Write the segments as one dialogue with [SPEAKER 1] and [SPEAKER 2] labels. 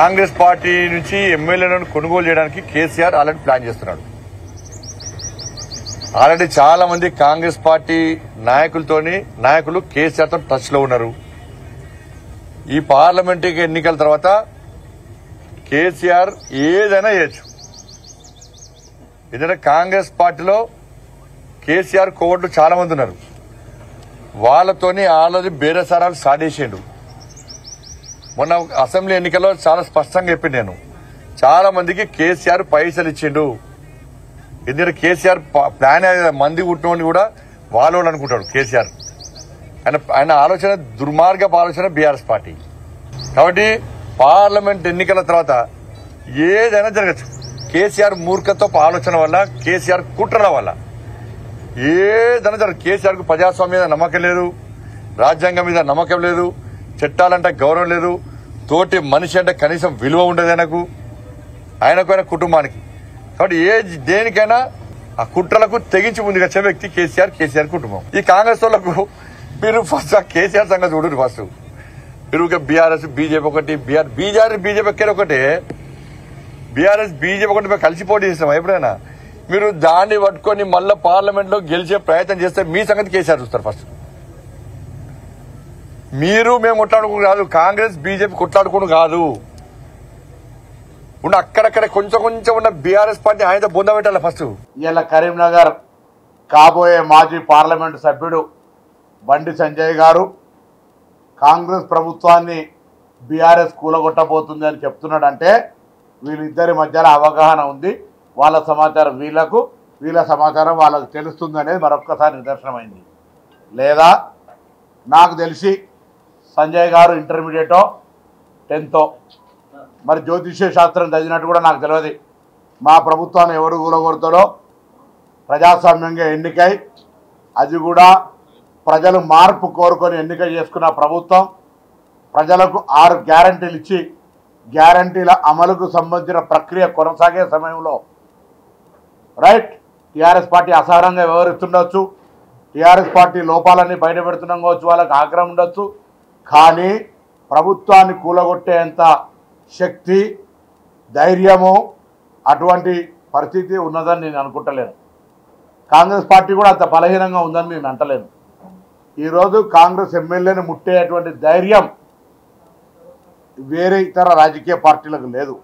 [SPEAKER 1] Congress party నుంచి ఎమ్మెల్యేలను కొనుగోలు చేయడానికి కేసీఆర్ ఆల్రెడీ ప్లాన్ చేస్తున్నాడు. ఆల్రెడీ చాలా మంది కాంగ్రెస్ పార్టీ నాయకులతోని నాయకులు కేసీఆర్తో టచ్లో ఉన్నారు. ఈ పార్లమెంట్ ఎన్నికల తర్వాత కేసీఆర్ ఏదైనా చేయొచ్చు. ఎందుకంటే కాంగ్రెస్ పార్టీలో కేసీఆర్ కోవట్లు చాలా మంది ఉన్నారు. వాళ్ళతోని ఆల్రెడీ బేరసారాలు సాడేసిండు మొన్న అసెంబ్లీ ఎన్నికల్లో చాలా స్పష్టంగా చెప్పింది నేను చాలా మందికి కేసీఆర్ పైసలు ఇచ్చిండు. ఎందుకంటే కేసీఆర్ ప్లాన్ మంది కుట్టినోని కూడా వాళ్ళు అనుకుంటాడు కేసీఆర్. ఆయన ఆయన ఆలోచన దుర్మార్గపు ఆలోచన బీఆర్ఎస్ పార్టీ. కాబట్టి పార్లమెంట్ ఎన్నికల తర్వాత ఏదైనా జరగచ్చు. కేసీఆర్ మూర్ఖత్వపు ఆలోచన వల్ల కేసీఆర్ కుట్రల వల్ల ఏదైనా జరగదు కేసీఆర్కు ప్రజాస్వామ్యం మీద నమ్మకం లేదు రాజ్యాంగం మీద నమ్మకం లేదు తిట్టాలంటే గౌరవం లేదు. తోటి మనిషి అంటే కనీసం విలువ ఉండదు ఆయనకు ఆయనకు ఆయన కుటుంబానికి. కాబట్టి ఏ దేనికైనా ఆ కుట్రలకు తెగించి ముందుకు వచ్చే వ్యక్తి కేసీఆర్ కేసీఆర్ కుటుంబం. ఈ కాంగ్రెస్ వాళ్ళకు మీరు ఫస్ట్ ఆ కేసీఆర్ సంగతి చూడరు ఫస్ట్. మీరు బీఆర్ఎస్ బీజేపీ ఒకటి బీఆర్ బీజేపీ బీజేపీ ఎక్కడ ఒకటే. బీఆర్ఎస్ బీజేపీ ఒకటి మేము కలిసి పోటీ చేస్తాం ఎప్పుడైనా? మీరు దాన్ని పట్టుకొని మళ్ళీ పార్లమెంట్లో గెలిచే ప్రయత్నం చేస్తే మీ సంగతి కేసీఆర్ చూస్తారు ఫస్ట్. మీరు మేము కొట్లాడుకుని కాదు కాంగ్రెస్ బీజేపీ కొట్లాడుకుని కాదు. ఉన్న అక్కడక్కడ కొంచెం కొంచెం ఉన్న బీఆర్ఎస్ పార్టీ ఆయన బొంద పెట్టాలి ఫస్ట్.
[SPEAKER 2] ఇలా కరీంనగర్ కాబోయే మాజీ పార్లమెంటు సభ్యుడు బండి సంజయ్ గారు కాంగ్రెస్ ప్రభుత్వాన్ని బీఆర్ఎస్ కూలగొట్టబోతుంది అని చెప్తున్నాడంటే వీళ్ళిద్దరి మధ్యలో అవగాహన ఉంది. వాళ్ళ సమాచారం వీళ్ళకు వీళ్ళ సమాచారం వాళ్ళకు తెలుస్తుంది అనేది మరొక్కసారి నిదర్శనమైంది. లేదా నాకు తెలిసి సంజయ్ గారు ఇంటర్మీడియటో టెన్తో. మరి జ్యోతిష్య శాస్త్రం చదివినట్టు కూడా నాకు తెలియదు. మా ప్రభుత్వాన్ని ఎవరు కూలగొడతాడో ప్రజాస్వామ్యంగా ఎన్నికై అది కూడా ప్రజలు మార్పు కోరుకొని ఎన్నిక చేసుకున్న ప్రభుత్వం ప్రజలకు ఆరు గ్యారంటీలు ఇచ్చి గ్యారంటీల అమలుకు సంబంధించిన ప్రక్రియ కొనసాగే సమయంలో రైట్? టీఆర్ఎస్ పార్టీ అసహనంగా వ్యవహరిస్తుండొచ్చు. టీఆర్ఎస్ పార్టీ లోపాలన్నీ బయట పెడుతున్నాం కావచ్చు వాళ్ళకి ఆగ్రహం ఉండొచ్చు. కానీ ప్రభుత్వాన్ని కూలగొట్టేంత శక్తి ధైర్యము అటువంటి పరిస్థితి ఉన్నదని నేను అనుకుంటలేను. కాంగ్రెస్ పార్టీ కూడా అంత బలహీనంగా ఉందని నేను అంటలేను. ఈరోజు కాంగ్రెస్ ఎమ్మెల్యేని ముట్టేటువంటి ధైర్యం వేరే ఇతర రాజకీయ పార్టీలకు లేదు.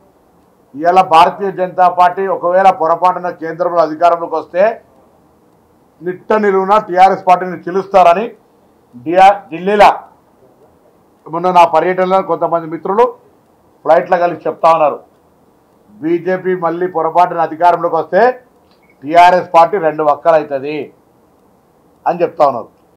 [SPEAKER 2] ఇవాళ భారతీయ జనతా పార్టీ ఒకవేళ పొరపాటున కేంద్రంలో అధికారంలోకి వస్తే నిట్ట నిలువున టీఆర్ఎస్ పార్టీని చిలుస్తారని డిఆర్ ఢిల్లీలో మొన్న నా పర్యటనలో కొంతమంది మిత్రులు ఫ్లైట్లో కలిసి చెప్తా ఉన్నారు. బీజేపీ మళ్ళీ పొరపాటున అధికారంలోకి వస్తే టీఆర్ఎస్ పార్టీ రెండు వక్కలవుతుంది అని చెప్తా ఉన్నారు.